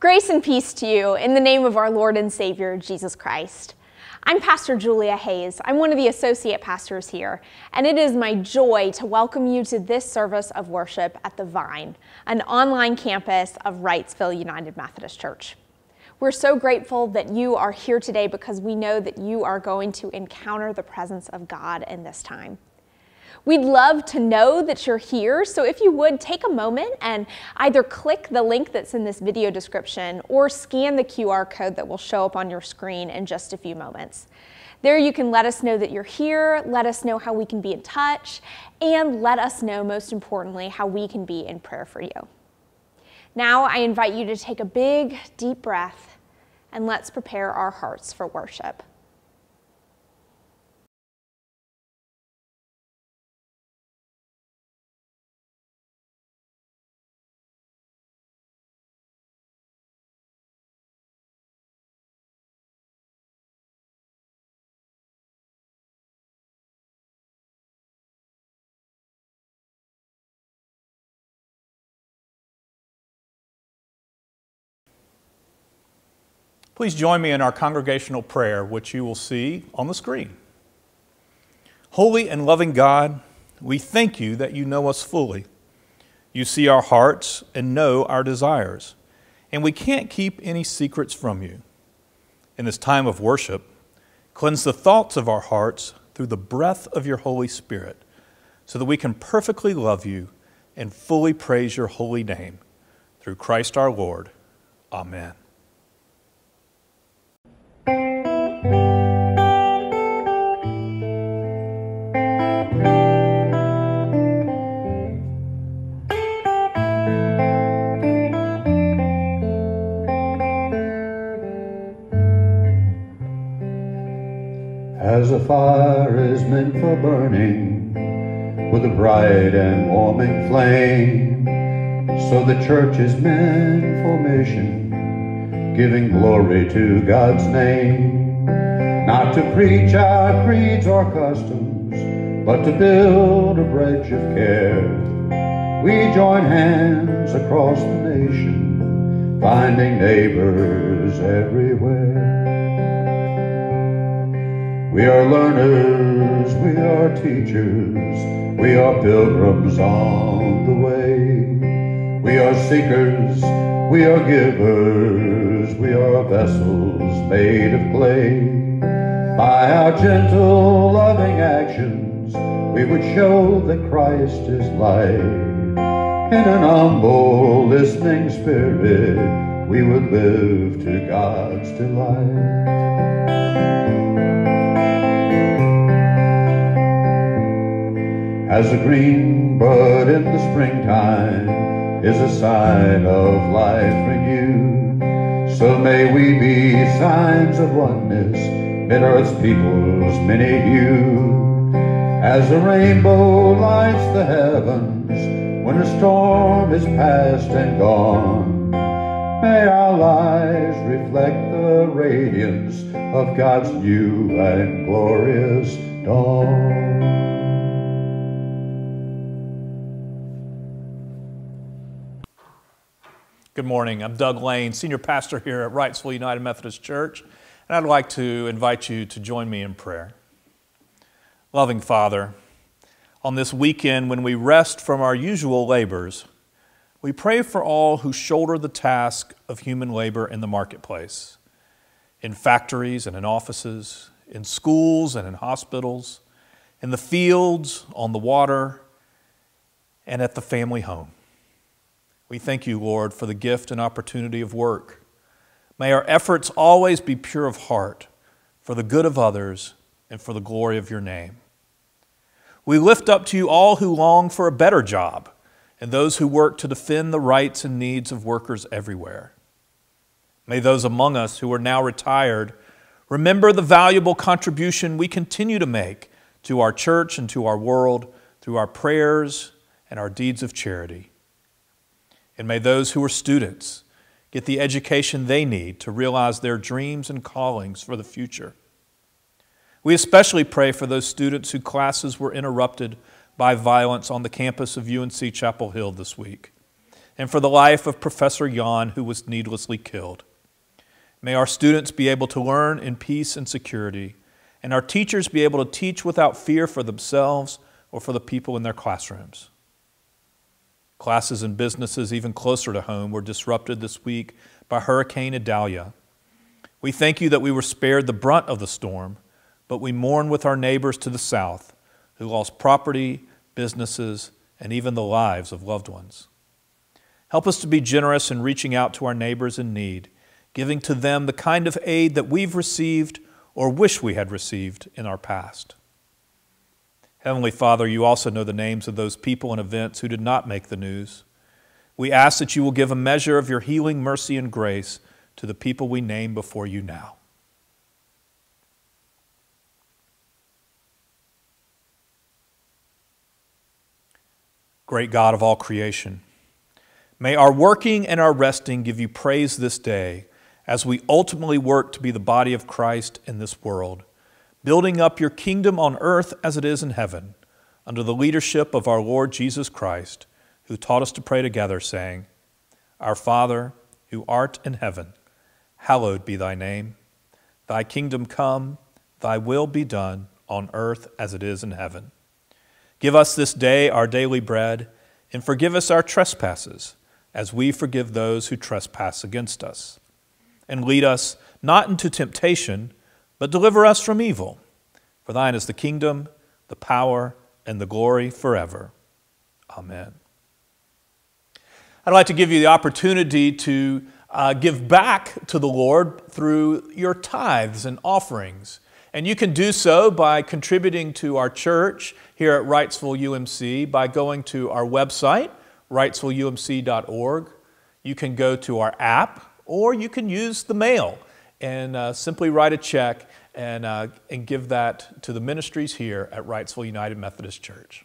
Grace and peace to you in the name of our Lord and Savior, Jesus Christ. I'm Pastor Julia Hayes. I'm one of the associate pastors here, and it is my joy to welcome you to this service of worship at the Vine, an online campus of Wrightsville United Methodist Church. We're so grateful that you are here today because we know that you are going to encounter the presence of God in this time. We'd love to know that you're here, so if you would take a moment and either click the link that's in this video description or scan the QR code that will show up on your screen in just a few moments. There you can let us know that you're here, let us know how we can be in touch, and let us know, most importantly, how we can be in prayer for you. Now I invite you to take a big, deep breath and let's prepare our hearts for worship. Please join me in our congregational prayer, which you will see on the screen. Holy and loving God, we thank you that you know us fully. You see our hearts and know our desires, and we can't keep any secrets from you. In this time of worship, cleanse the thoughts of our hearts through the breath of your Holy Spirit, so that we can perfectly love you and fully praise your holy name. Through Christ our Lord. Amen. As a fire is meant for burning with a bright and warming flame, so the church is meant for mission, giving glory to God's name. Not to preach our creeds or customs, but to build a bridge of care. We join hands across the nation, finding neighbors everywhere. We are learners, we are teachers, we are pilgrims on the way. We are seekers, we are givers, we are vessels made of clay. By our gentle, loving actions, we would show that Christ is light. In an humble, listening spirit, we would live to God's delight. As a green bud in the springtime is a sign of life renewed, so may we be signs of oneness in earth's people's many hue. As a rainbow lights the heavens when a storm is past and gone, may our lives reflect the radiance of God's new and glorious dawn. Good morning. I'm Doug Lane, Senior Pastor here at Wrightsville United Methodist Church, and I'd like to invite you to join me in prayer. Loving Father, on this weekend when we rest from our usual labors, we pray for all who shoulder the task of human labor in the marketplace, in factories and in offices, in schools and in hospitals, in the fields, on the water, and at the family home. We thank you, Lord, for the gift and opportunity of work. May our efforts always be pure of heart for the good of others and for the glory of your name. We lift up to you all who long for a better job and those who work to defend the rights and needs of workers everywhere. May those among us who are now retired remember the valuable contribution we continue to make to our church and to our world through our prayers and our deeds of charity. And may those who are students get the education they need to realize their dreams and callings for the future. We especially pray for those students whose classes were interrupted by violence on the campus of UNC Chapel Hill this week. and for the life of Professor Yan, who was needlessly killed. May our students be able to learn in peace and security, and our teachers be able to teach without fear for themselves or for the people in their classrooms. Classes and businesses even closer to home were disrupted this week by Hurricane Idalia. We thank you that we were spared the brunt of the storm, but we mourn with our neighbors to the south who lost property, businesses, and even the lives of loved ones. Help us to be generous in reaching out to our neighbors in need, giving to them the kind of aid that we've received or wish we had received in our past. Heavenly Father, you also know the names of those people and events who did not make the news. We ask that you will give a measure of your healing mercy and grace to the people we name before you now. Great God of all creation, may our working and our resting give you praise this day as we ultimately work to be the body of Christ in this world, building up your kingdom on earth as it is in heaven, under the leadership of our Lord Jesus Christ, who taught us to pray together, saying, Our Father, who art in heaven, hallowed be thy name. Thy kingdom come, thy will be done on earth as it is in heaven. Give us this day our daily bread, and forgive us our trespasses, as we forgive those who trespass against us. And lead us not into temptation, but deliver us from evil. For thine is the kingdom, the power, and the glory forever. Amen. I'd like to give you the opportunity to uh, give back to the Lord through your tithes and offerings. And you can do so by contributing to our church here at Wrightsville UMC by going to our website, wrightsvilleumc.org. You can go to our app, or you can use the mail and uh, simply write a check and, uh, and give that to the ministries here at Wrightsville United Methodist Church.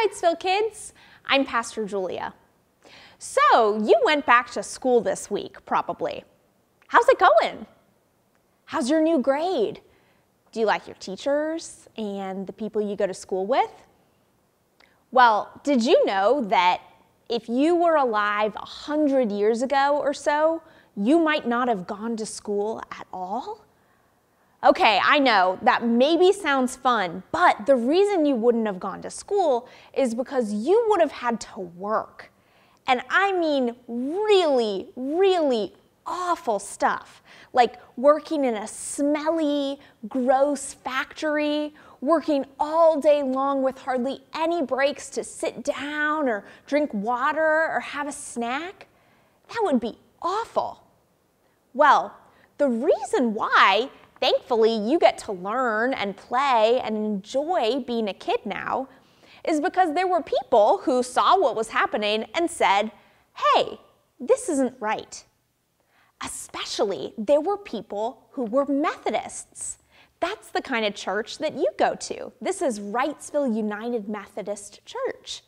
Wrightsville kids. I'm Pastor Julia. So, you went back to school this week, probably. How's it going? How's your new grade? Do you like your teachers and the people you go to school with? Well, did you know that if you were alive 100 years ago or so, you might not have gone to school at all? Okay, I know that maybe sounds fun, but the reason you wouldn't have gone to school is because you would have had to work. And I mean really, really awful stuff, like working in a smelly, gross factory, working all day long with hardly any breaks to sit down or drink water or have a snack. That would be awful. Well, the reason why thankfully you get to learn and play and enjoy being a kid now is because there were people who saw what was happening and said, hey, this isn't right. Especially, there were people who were Methodists. That's the kind of church that you go to. This is Wrightsville United Methodist Church.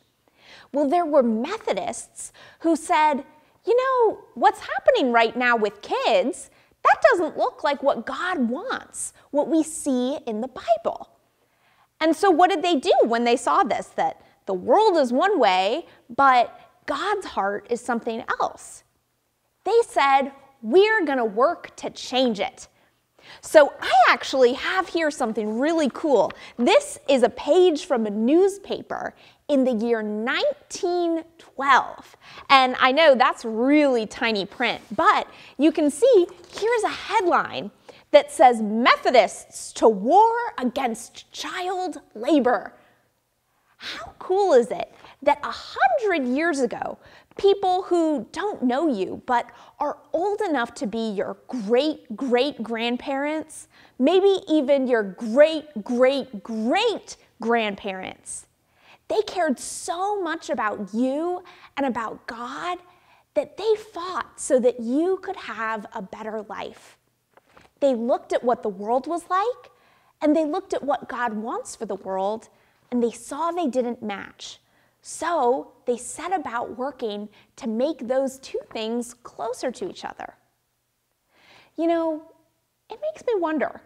Well, there were Methodists who said, you know, what's happening right now with kids that doesn't look like what God wants, what we see in the Bible. And so, what did they do when they saw this? That the world is one way, but God's heart is something else. They said, We're going to work to change it. So I actually have here something really cool. This is a page from a newspaper in the year 1912. And I know that's really tiny print, but you can see here's a headline that says Methodists to war against child labor. How cool is it that a hundred years ago, people who don't know you but are old enough to be your great great grandparents, maybe even your great great great grandparents. They cared so much about you and about God that they fought so that you could have a better life. They looked at what the world was like and they looked at what God wants for the world and they saw they didn't match. So they set about working to make those two things closer to each other. You know, it makes me wonder.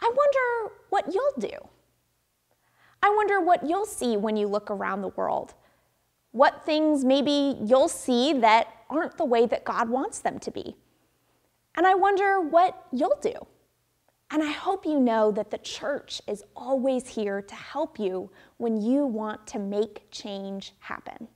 I wonder what you'll do. I wonder what you'll see when you look around the world. What things maybe you'll see that aren't the way that God wants them to be. And I wonder what you'll do. And I hope you know that the church is always here to help you when you want to make change happen.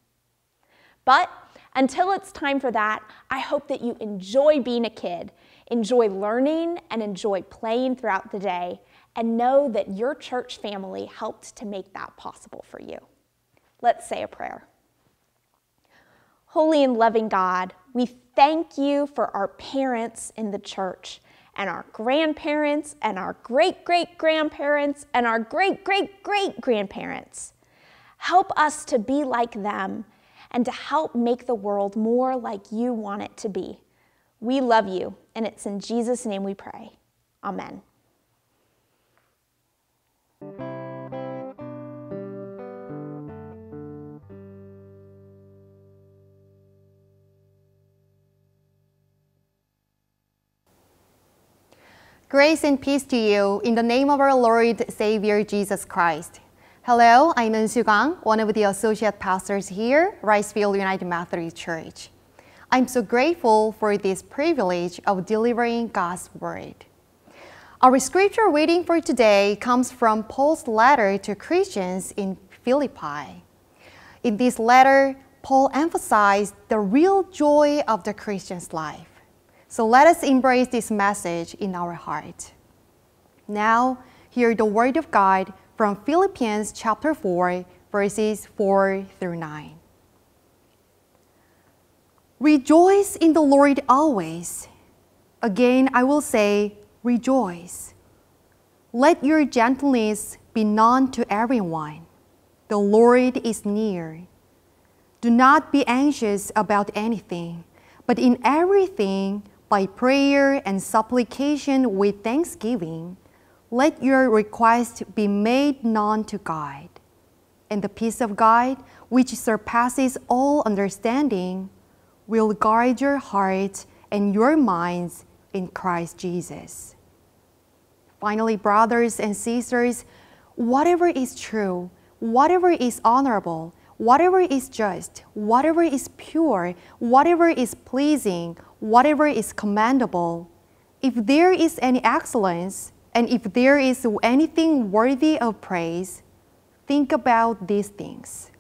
But until it's time for that, I hope that you enjoy being a kid, enjoy learning, and enjoy playing throughout the day, and know that your church family helped to make that possible for you. Let's say a prayer. Holy and loving God, we thank you for our parents in the church and our grandparents and our great great grandparents and our great great great grandparents. Help us to be like them and to help make the world more like you want it to be. We love you, and it's in Jesus' name we pray. Amen. Grace and peace to you in the name of our Lord Savior Jesus Christ. Hello, I'm Eun Kang, one of the associate pastors here, Wrightsville United Methodist Church. I'm so grateful for this privilege of delivering God's word. Our scripture reading for today comes from Paul's letter to Christians in Philippi. In this letter, Paul emphasized the real joy of the Christian's life. So let us embrace this message in our heart. Now, hear the word of God from Philippians chapter 4, verses 4 through 9. Rejoice in the Lord always. Again, I will say, rejoice. Let your gentleness be known to everyone. The Lord is near. Do not be anxious about anything, but in everything, by prayer and supplication with thanksgiving, let your request be made known to God. And the peace of God, which surpasses all understanding, will guard your hearts and your minds in Christ Jesus. Finally, brothers and sisters, whatever is true, whatever is honorable, whatever is just, whatever is pure, whatever is pleasing, whatever is commendable, if there is any excellence, and if there is anything worthy of praise, think about these things.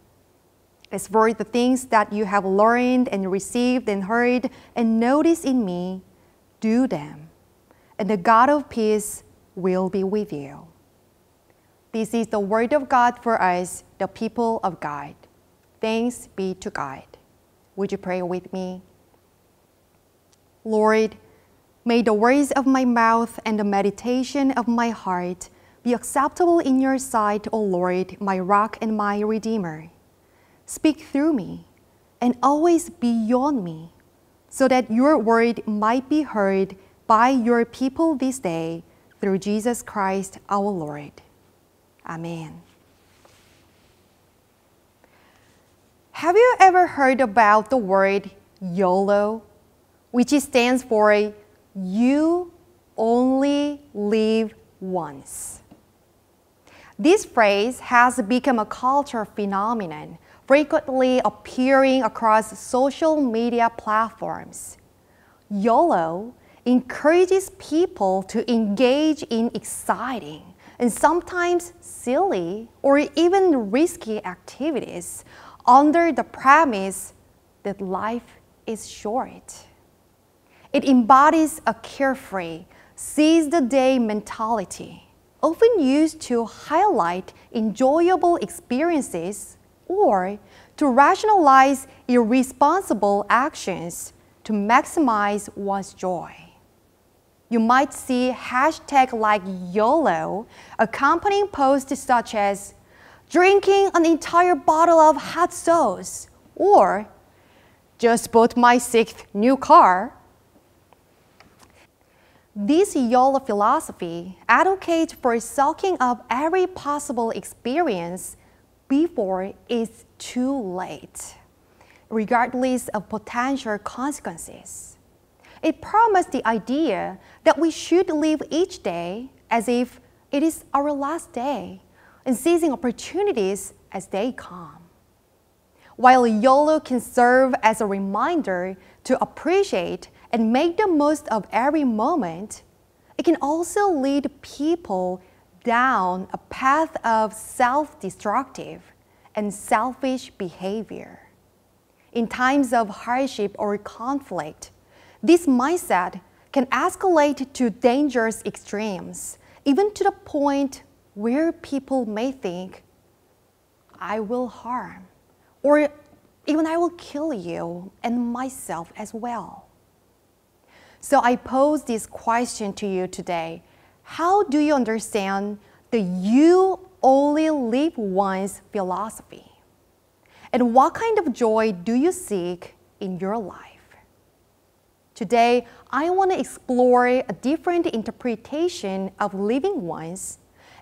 As for the things that you have learned and received and heard and noticed in me, do them, and the God of peace will be with you. This is the word of God for us, the people of God. Thanks be to God. Would you pray with me? Lord, may the words of my mouth and the meditation of my heart be acceptable in your sight, O Lord, my rock and my redeemer. Speak through me and always beyond me, so that your word might be heard by your people this day through Jesus Christ our Lord. Amen. Have you ever heard about the word YOLO? Which stands for You Only Live Once. This phrase has become a cultural phenomenon, frequently appearing across social media platforms. YOLO encourages people to engage in exciting and sometimes silly or even risky activities under the premise that life is short. It embodies a carefree, seize the day mentality, often used to highlight enjoyable experiences or to rationalize irresponsible actions to maximize one's joy. You might see hashtag like YOLO accompanying posts such as drinking an entire bottle of hot sauce or just bought my sixth new car This YOLO philosophy advocates for soaking up every possible experience before it's too late, regardless of potential consequences. It promised the idea that we should live each day as if it is our last day and seizing opportunities as they come. While YOLO can serve as a reminder to appreciate and make the most of every moment, it can also lead people down a path of self destructive and selfish behavior. In times of hardship or conflict, this mindset can escalate to dangerous extremes, even to the point where people may think, I will harm, or even I will kill you and myself as well. So I pose this question to you today. How do you understand the you only live once philosophy? And what kind of joy do you seek in your life? Today, I want to explore a different interpretation of living once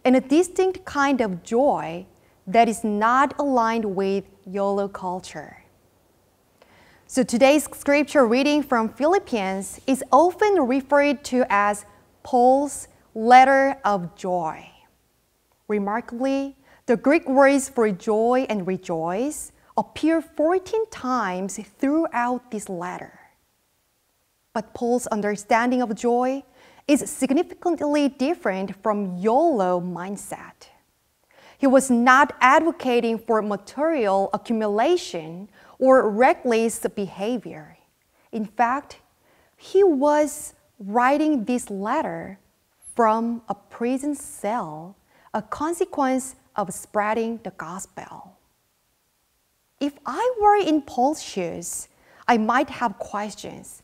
and a distinct kind of joy that is not aligned with YOLO culture. So today's scripture reading from Philippians is often referred to as Paul's letter of joy. Remarkably, the Greek words for joy and rejoice appear 14 times throughout this letter. But Paul's understanding of joy is significantly different from YOLO mindset. He was not advocating for material accumulation or reckless behavior. In fact, he was writing this letter from a prison cell, a consequence of spreading the gospel. If I were in Paul's shoes, I might have questions.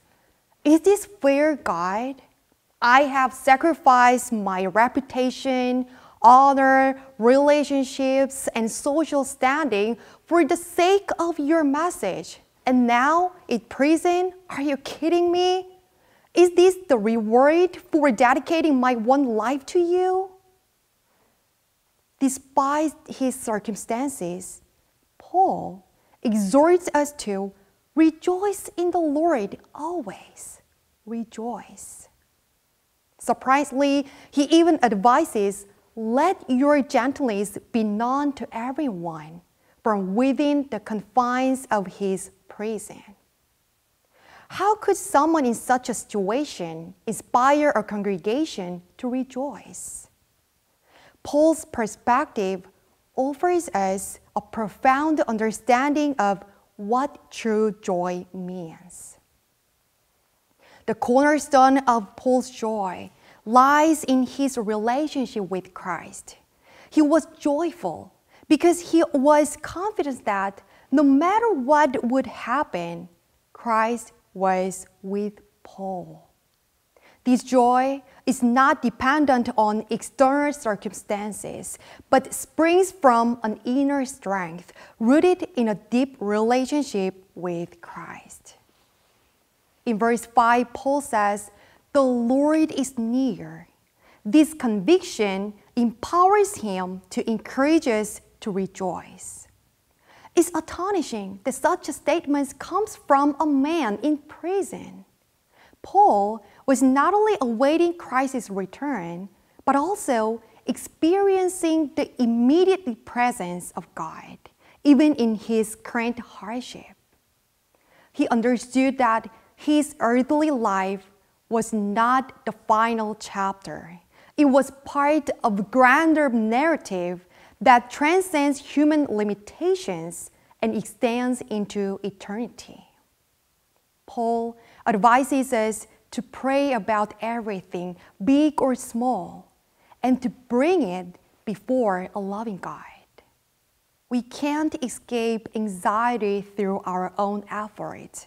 Is this fair, God? I have sacrificed my reputation, honor, relationships, and social standing for the sake of your message. And now in prison? Are you kidding me? Is this the reward for dedicating my one life to you? Despite his circumstances, Paul exhorts us to rejoice in the Lord always. Rejoice. Surprisingly, he even advises let your gentleness be known to everyone from within the confines of his prison. How could someone in such a situation inspire a congregation to rejoice? Paul's perspective offers us a profound understanding of what true joy means. The cornerstone of Paul's joy lies in his relationship with Christ. He was joyful because he was confident that no matter what would happen, Christ was with Paul. This joy is not dependent on external circumstances, but springs from an inner strength rooted in a deep relationship with Christ. In verse 5, Paul says, The Lord is near. This conviction empowers him to encourage us to rejoice. It's astonishing that such a statement comes from a man in prison. Paul was not only awaiting Christ's return, but also experiencing the immediate presence of God, even in his current hardship. He understood that his earthly life was not the final chapter. It was part of a grander narrative that transcends human limitations and extends into eternity. Paul advises us to pray about everything, big or small, and to bring it before a loving God. We can't escape anxiety through our own efforts.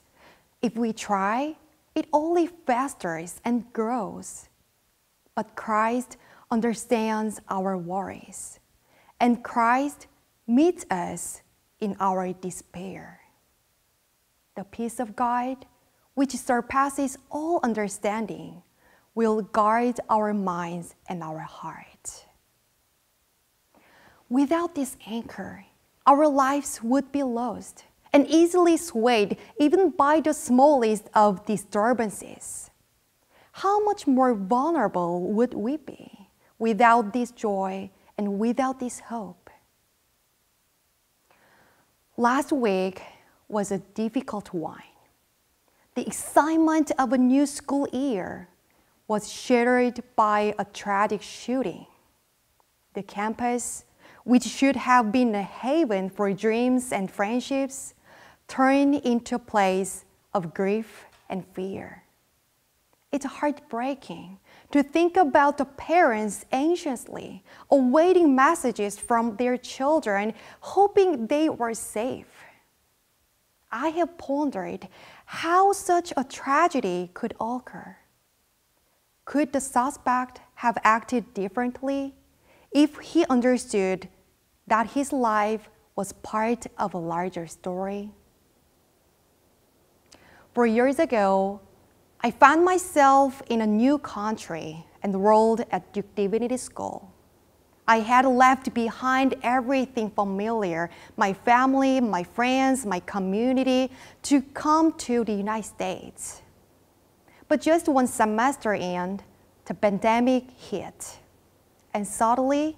If we try, it only festers and grows. But Christ understands our worries and Christ meets us in our despair. The peace of God, which surpasses all understanding, will guard our minds and our heart. Without this anchor, our lives would be lost and easily swayed even by the smallest of disturbances. How much more vulnerable would we be without this joy and without this hope? Last week was a difficult one. The excitement of a new school year was shattered by a tragic shooting. The campus, which should have been a haven for dreams and friendships, turned into a place of grief and fear. It's heartbreaking to think about the parents anxiously awaiting messages from their children, hoping they were safe. I have pondered how such a tragedy could occur. Could the suspect have acted differently if he understood that his life was part of a larger story? Four years ago, I found myself in a new country, and enrolled at Duke Divinity School. I had left behind everything familiar my family, my friends, my community to come to the United States. But just one semester in, the pandemic hit. And suddenly,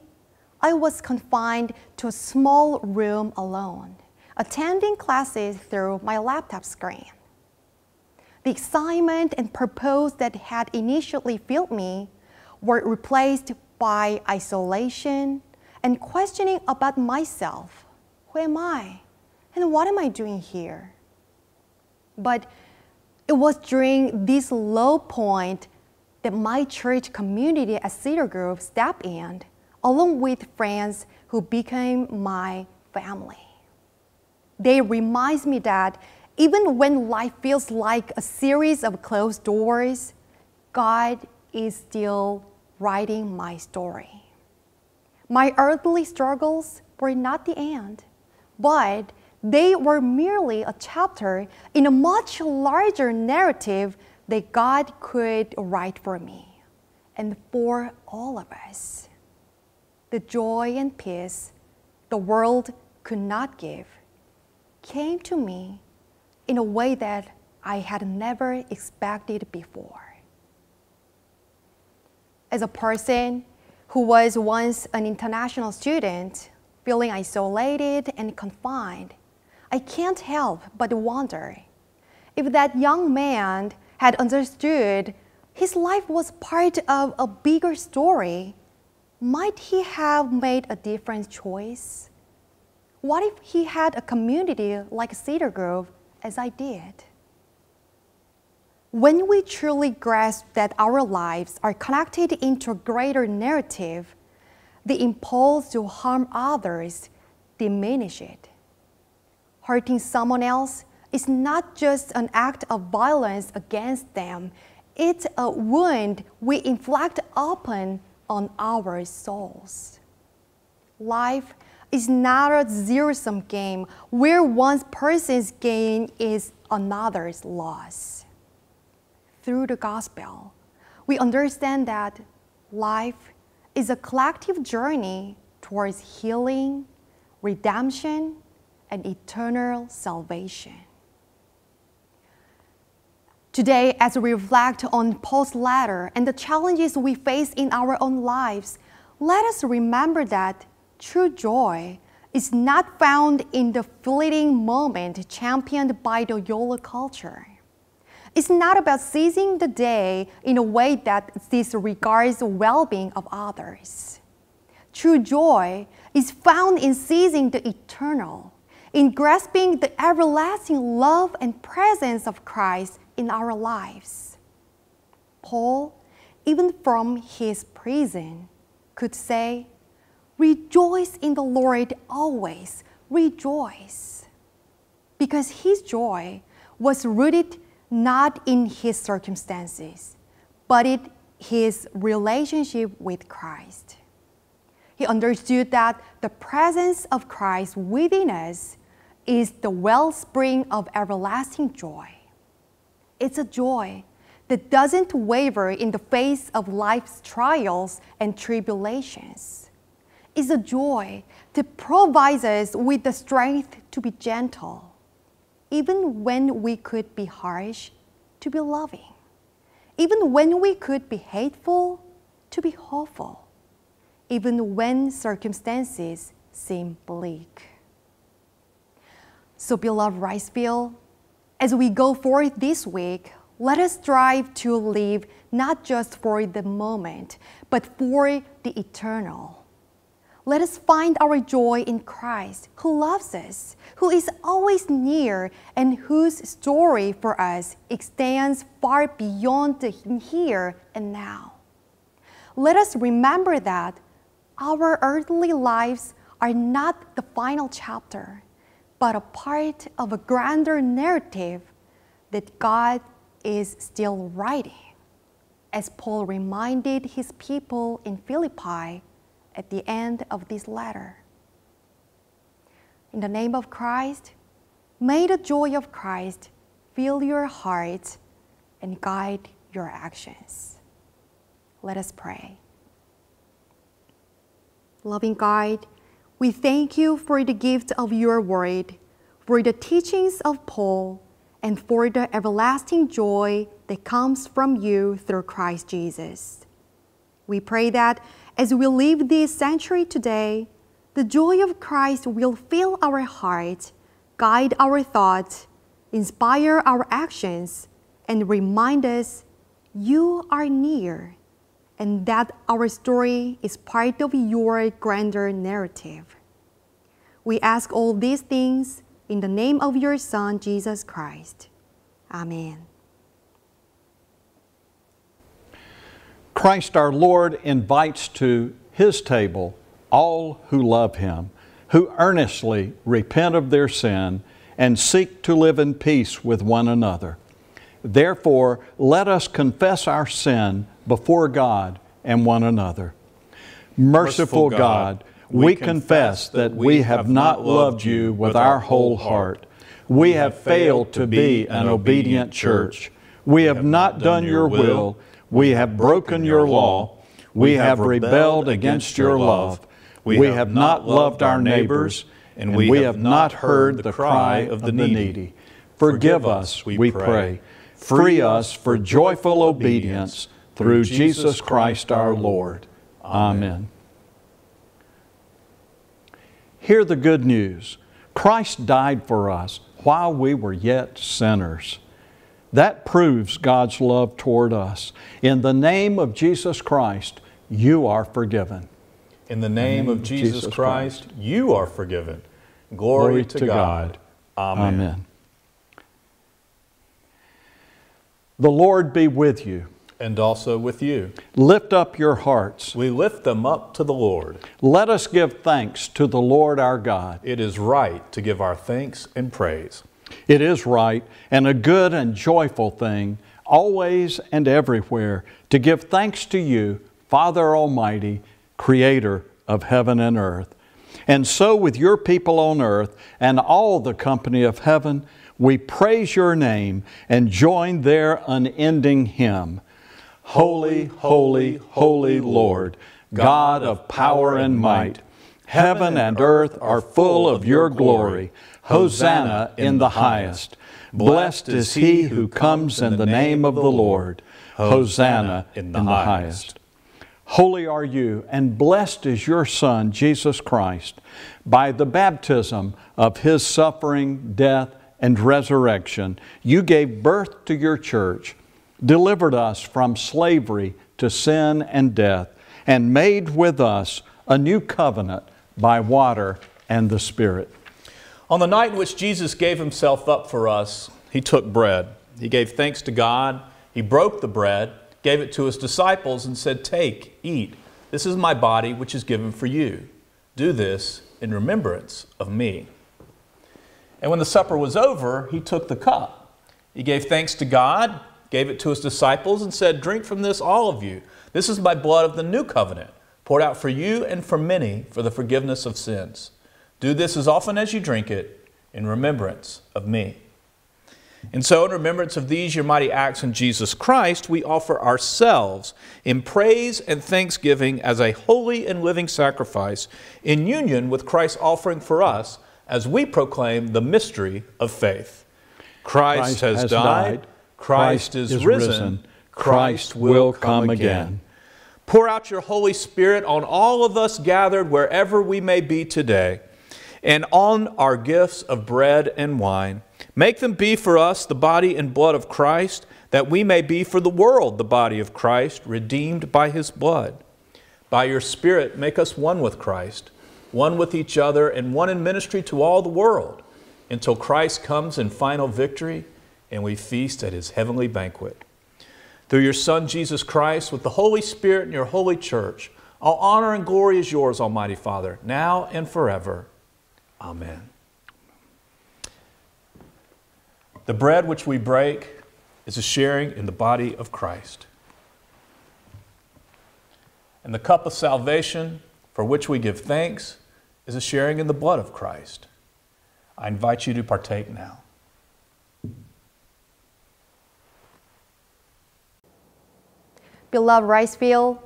I was confined to a small room alone, attending classes through my laptop screen. The excitement and purpose that had initially filled me were replaced by isolation and questioning about myself. Who am I? And what am I doing here? But it was during this low point that my church community at Cedar Grove stepped in, along with friends who became my family. They remind me that even when life feels like a series of closed doors, God is still writing my story. My earthly struggles were not the end, but they were merely a chapter in a much larger narrative that God could write for me and for all of us. The joy and peace the world could not give came to me in a way that I had never expected before. As a person who was once an international student, feeling isolated and confined, I can't help but wonder if that young man had understood his life was part of a bigger story, might he have made a different choice? What if he had a community like Cedar Grove as I did. When we truly grasp that our lives are connected into a greater narrative, the impulse to harm others diminishes. Hurting someone else is not just an act of violence against them, it's a wound we inflict upon on our souls. Life is not a zero sum game where one person's gain is another's loss. Through the gospel, we understand that life is a collective journey towards healing, redemption, and eternal salvation. Today, as we reflect on Paul's letter and the challenges we face in our own lives, let us remember that True joy is not found in the fleeting moment championed by the YOLO culture. It's not about seizing the day in a way that disregards the well being of others. True joy is found in seizing the eternal, in grasping the everlasting love and presence of Christ in our lives. Paul, even from his prison, could say, Rejoice in the Lord always. Rejoice. Because his joy was rooted not in his circumstances, but in his relationship with Christ. He understood that the presence of Christ within us is the wellspring of everlasting joy. It's a joy that doesn't waver in the face of life's trials and tribulations. It's a joy that provides us with the strength to be gentle, even when we could be harsh, to be loving, even when we could be hateful, to be hopeful, even when circumstances seem bleak. So, beloved Wrightsville, as we go forth this week, let us strive to live not just for the moment, but for the eternal. Let us find our joy in Christ, who loves us, who is always near, and whose story for us extends far beyond the here and now. Let us remember that our earthly lives are not the final chapter, but a part of a grander narrative that God is still writing, as Paul reminded his people in Philippi at the end of this letter. In the name of Christ, may the joy of Christ fill your hearts and guide your actions. Let us pray. Loving God, we thank you for the gift of your word, for the teachings of Paul, and for the everlasting joy that comes from you through Christ Jesus. We pray that as we live this century today, the joy of Christ will fill our hearts, guide our thoughts, inspire our actions, and remind us you are near and that our story is part of your grander narrative. We ask all these things in the name of your Son, Jesus Christ. Amen. Christ our Lord invites to his table all who love him, who earnestly repent of their sin and seek to live in peace with one another. Therefore, let us confess our sin before God and one another. Merciful God, we confess that we have not loved you with our whole heart. We have failed to be an obedient church. We have not done your will. We have broken your law. We have rebelled against your love. We have not loved our neighbors, and we have not heard the cry of the needy. Forgive us, we pray. Free us for joyful obedience through Jesus Christ our Lord. Amen. Hear the good news Christ died for us while we were yet sinners. That proves God's love toward us. In the name of Jesus Christ, you are forgiven. In the name of Jesus Christ, you are forgiven. Glory to God. Amen. Amen. The Lord be with you. And also with you. Lift up your hearts. We lift them up to the Lord. Let us give thanks to the Lord our God. It is right to give our thanks and praise. It is right and a good and joyful thing, always and everywhere, to give thanks to you, Father Almighty, Creator of heaven and earth. And so, with your people on earth and all the company of heaven, we praise your name and join their unending hymn. Holy, holy, holy Lord, God of power and might. Heaven and earth are full of your glory. Hosanna in the highest. Blessed is he who comes in the name of the Lord. Hosanna in the highest. Holy are you, and blessed is your Son, Jesus Christ, by the baptism of his suffering, death, and resurrection. You gave birth to your church delivered us from slavery to sin and death, and made with us a new covenant by water and the Spirit. On the night in which Jesus gave himself up for us, he took bread. He gave thanks to God. He broke the bread, gave it to his disciples, and said, Take, eat. This is my body, which is given for you. Do this in remembrance of me. And when the supper was over, he took the cup. He gave thanks to God gave it to his disciples, and said, Drink from this, all of you. This is my blood of the new covenant, poured out for you and for many for the forgiveness of sins. Do this as often as you drink it in remembrance of me. And so, in remembrance of these your mighty acts in Jesus Christ, we offer ourselves in praise and thanksgiving as a holy and living sacrifice in union with Christ's offering for us as we proclaim the mystery of faith. Christ, Christ has, has died, died, Christ, is, risen, Christ will come again. Pour out your Holy Spirit on all of us gathered wherever we may be today, and on our gifts of bread and wine. Make them be for us the body and blood of Christ, that we may be for the world the body of Christ, redeemed by his blood. By your Spirit, make us one with Christ, one with each other, and one in ministry to all the world, until Christ comes in final victory and we feast at his heavenly banquet. Through your Son, Jesus Christ, with the Holy Spirit and your holy church, all honor and glory is yours, Almighty Father, now and forever. Amen. The bread which we break is a sharing in the body of Christ. And the cup of salvation for which we give thanks is a sharing in the blood of Christ. I invite you to partake now. Beloved Wrightsville,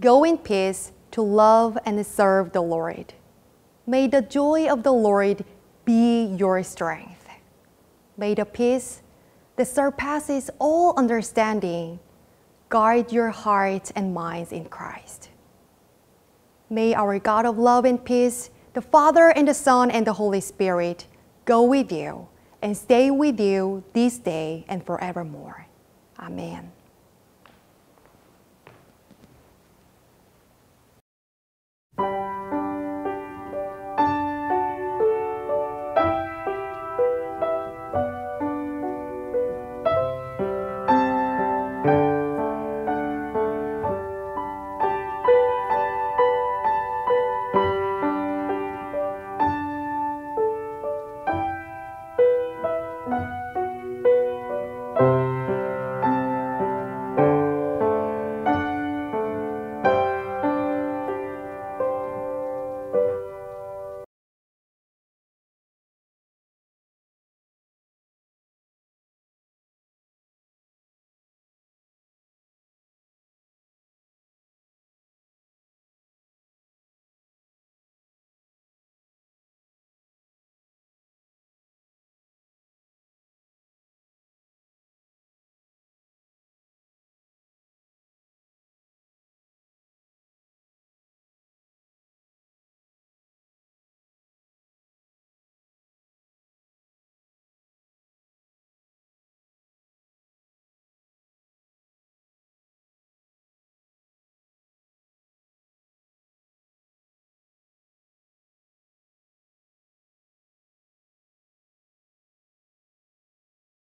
go in peace to love and serve the Lord. May the joy of the Lord be your strength. May the peace that surpasses all understanding guard your hearts and minds in Christ. May our God of love and peace, the Father and the Son and the Holy Spirit, go with you and stay with you this day and forevermore. Amen.